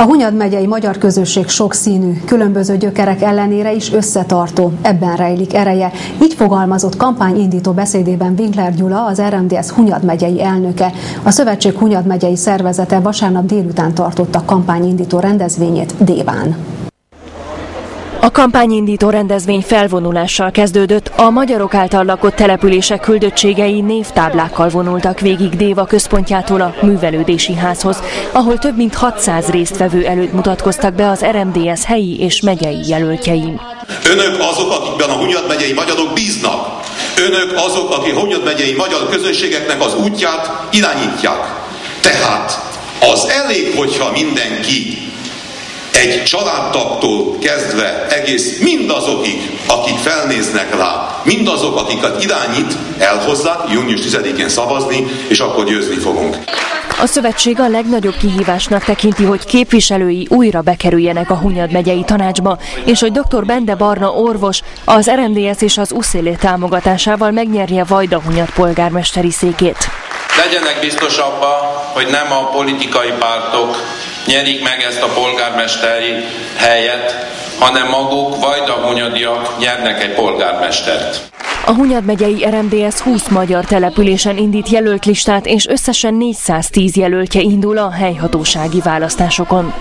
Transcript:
A Hunyad megyei magyar közösség sokszínű, különböző gyökerek ellenére is összetartó, ebben rejlik ereje. Így fogalmazott kampányindító beszédében Winkler Gyula, az RMDS Hunyad megyei elnöke. A Szövetség Hunyad megyei szervezete vasárnap délután tartotta kampányindító rendezvényét Déván. A kampányindító rendezvény felvonulással kezdődött, a magyarok által lakott települések küldöttségei névtáblákkal vonultak végig Déva központjától a művelődési házhoz, ahol több mint 600 résztvevő előtt mutatkoztak be az RMDS helyi és megyei jelöltjei. Önök azok, akikben a Hunyad megyei magyarok bíznak. Önök azok, akik Hunyad megyei magyar közönségeknek az útját irányítják. Tehát az elég, hogyha mindenki egy családtagtól kezdve egész mindazokig, akik felnéznek rá, mindazok, akiket irányít, elhozzák június 10-én szavazni, és akkor győzni fogunk. A szövetség a legnagyobb kihívásnak tekinti, hogy képviselői újra bekerüljenek a Hunyad megyei tanácsba, és hogy dr. Bende Barna orvos az RMDS és az UCL támogatásával megnyerje Vajda Hunyad polgármesteri székét. Legyenek biztosabba, hogy nem a politikai pártok nyerik meg ezt a polgármesteri helyet, hanem maguk vajdahunyadiak nyernek egy polgármestert. A Hunyad megyei RMDS 20 magyar településen indít jelölt listát, és összesen 410 jelöltje indul a helyhatósági választásokon.